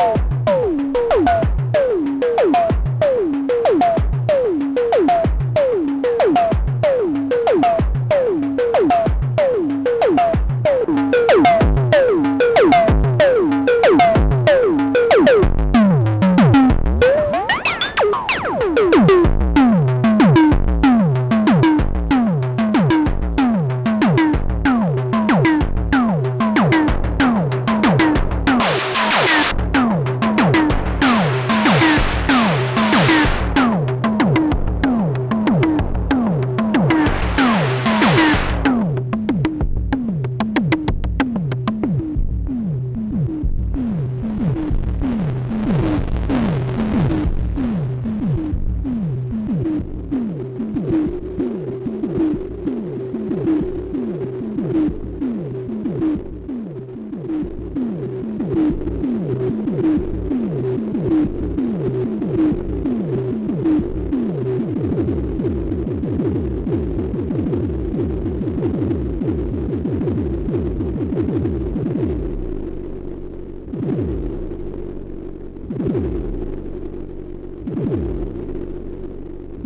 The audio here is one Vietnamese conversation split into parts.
oh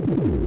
you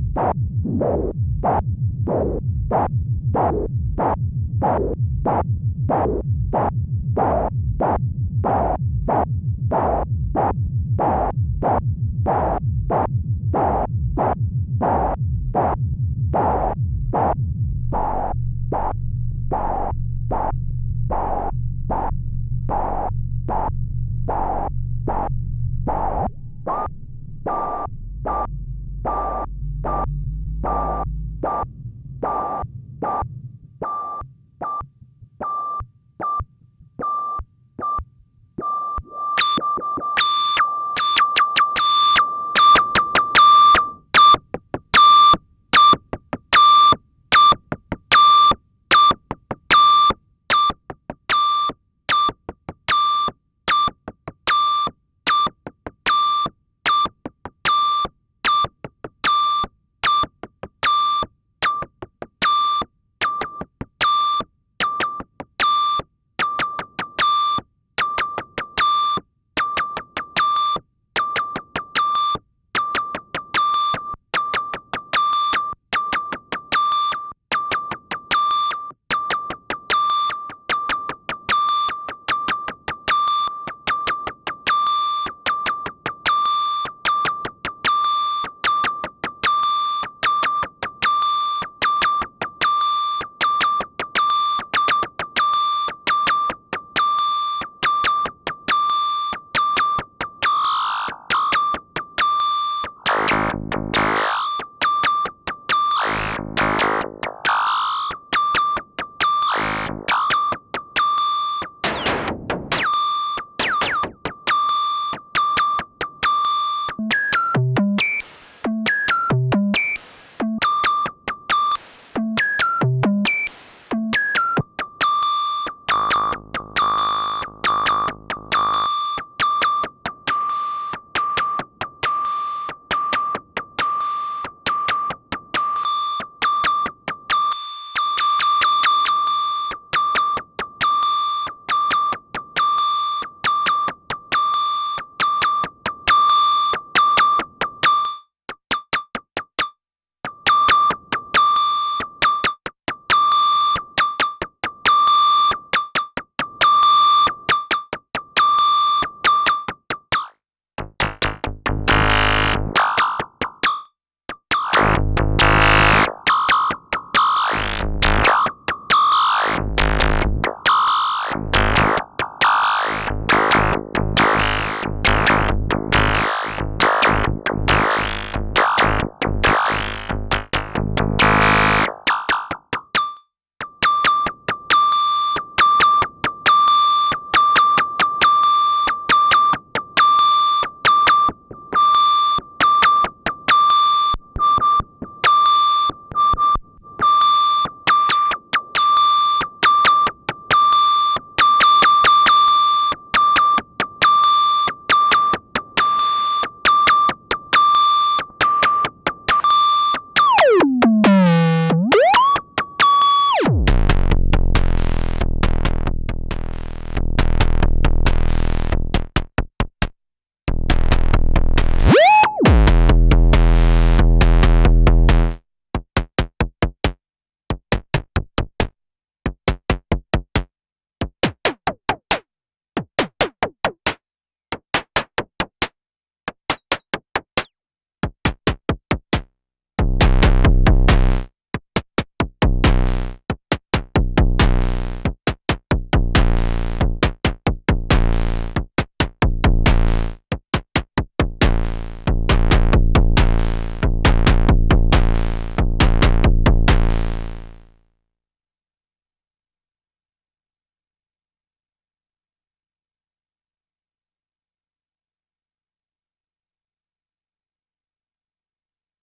Bye.